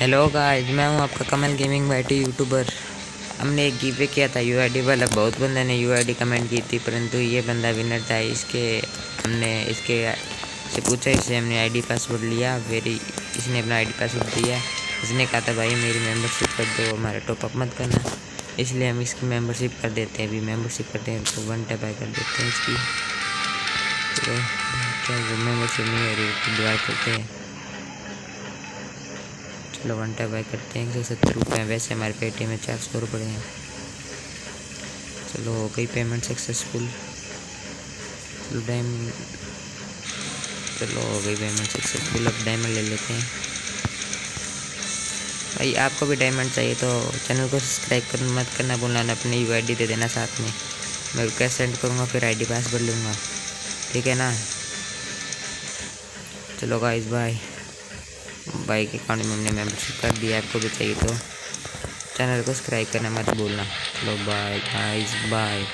Hello guys मैं हूँ आपका कमल गेमिंग बैठी यूट्यूबर हमने एक गिवे किया था यूआईडी वाला। बहुत बंदे ने यूआईडी कमेंट की थी, परंतु ये बंदा विनर था। इसके, हमने इसके से पूछा, इससे हमने आईडी पासवर्ड लिया, फिर इसने अपना आईडी पासवर्ड दिया। इसने कहा था, भाई, मेरी मेंबरशिप कर दो, हमारा टॉपअप मत करना। इसलिए हम इसकी मेंबरशिप कर देते हैं, अभी मेंबरशिप करते हैं तो वन टैप कर देते हैं इसकी। तो क्या वो मेंबरशिप नहीं हो रही करते हैं। चलो वन टाइप बाई करते हैं एक सौ सत्तर रुपये वैसे हमारे पेटीएम में चार सौ रुपये हैं। चलो हो गई पेमेंट सक्सेसफुल चलो डायमंड चलो हो गई पेमेंट सक्सेसफुल अब डायमंड ले लेते हैं। भाई, आपको भी डायमंड चाहिए तो चैनल को सब्सक्राइब कर, मत करना बोलना अपनी यू आई दे देना साथ में। मैं रिक्वेस्ट सेंड करूँगा, फिर आई डी पासवर्ड लूँगा। ठीक है ना? चलो गाइस बाय बाइक अकाउंट में हमने मेम्बरशिप कर दिया आपको भी चाहिए तो। चैनल को सब्सक्राइब करना मत भूलना। चलो बाय गाइस बाय